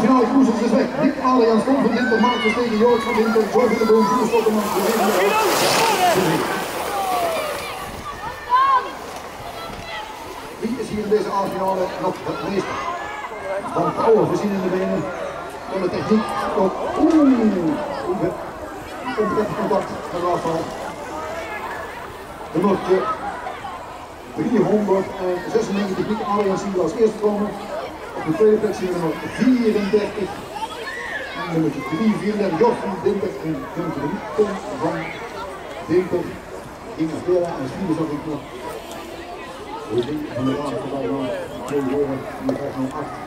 is weg. Dick Adriaan Tom van Dinter, Marcus tegen Joost van Dinter, van de Boom, Jules Stokkerman, Wie is hier in deze A-finale nog het meest van power gezien in de benen? Van de techniek tot oeh, onprettig contact met de afval. Nummertje 396 Dick Adriaan we als eerste komen. De we nummer 34. En nummer 3, 34, Job van Dinter en nummer 3, Tom van Dinter. Inga Vera en Spieren zag ik nog. Van de die krijgt nog 8.